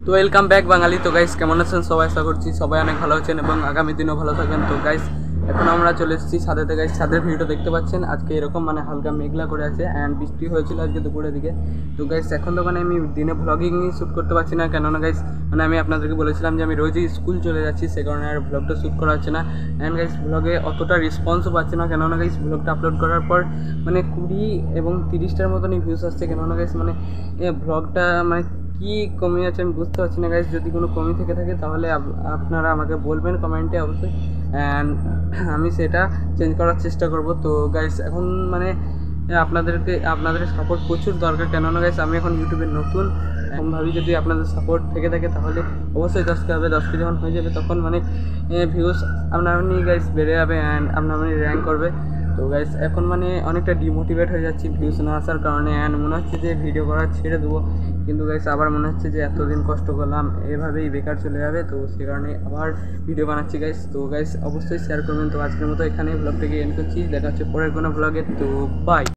তো welcome back বাঙালি। তো guys কেমন আছেন? সবাই আশা করছি সবাই অনেক ভালো আছেন এবং আগামী দিনও ভালো থাকবেন। তো গাইস এখন আমরা চলে এসেছি ছাদেতে। গাইস ছাদের ভিউটা দেখতে পাচ্ছেন। আজকে এরকম মানে হালকা মেঘলা করে আছে অ্যান্ড বৃষ্টি হয়েছিল আজকে দুপুরের দিকে। তো গাইস এখন তো মানে আমি দিনে ভ্লগিং শ্যুট করতে পারছি না। কেননা গাইস মানে আমি আপনাদেরকে বলেছিলাম যে আমি রোজই স্কুল চলে যাচ্ছি, সে কারণে আর ভ্লগটা শ্যুট করা হচ্ছে না। অ্যান্ড গাইস ভ্লগে অতটা রেসপন্সও পাচ্ছে না। কেননা গাইস ভ্লগটা আপলোড করার পর মানে কুড়ি এবং তিরিশটার মতনই ভিউস আসছে। কেননা গাইস মানে ভ্লগটা মানে কি কমি আছে আমি বুঝতে পারছি না গাইজ যদি কোনো কমি থেকে থাকে, তাহলে আপনারা আমাকে বলবেন কমেন্টে অবশ্যই। অ্যান্ড আমি সেটা চেঞ্জ করার চেষ্টা করব। তো গাইজ এখন মানে আপনাদেরকে, আপনাদের সাপোর্ট প্রচুর দরকার। কেননা গাইজ আমি এখন ইউটিউবে নতুন এখন ভাবি যদি আপনাদের সাপোর্ট থেকে থাকে তাহলে অবশ্যই দশকে হবে, দশ দশকে যখন হয়ে যাবে তখন মানে ভিউস আপনার আপনি গাইস বেড়ে যাবে অ্যান্ড আপনার আপনি র্যাঙ্ক করবে। তো গাইস এখন মানে অনেকটা ডিমোটিভেট হয়ে যাচ্ছি ভিউস না আসার কারণে অ্যান্ড মনে হচ্ছে যে ভিডিও করা ছেড়ে দেবো। কিন্তু গাইস আবার মনে হচ্ছে যে এতদিন কষ্ট করলাম, এভাবেই বেকার চলে যাবে। তো সে কারণে আবার ভিডিও বানাচ্ছি গাইস তো গাইস অবশ্যই শেয়ার করবেন। তো আজকের মতো এখানেই ব্লগটাকে এন্ড করছি। দেখা হচ্ছে পরের কোনো ব্লগে তো বাই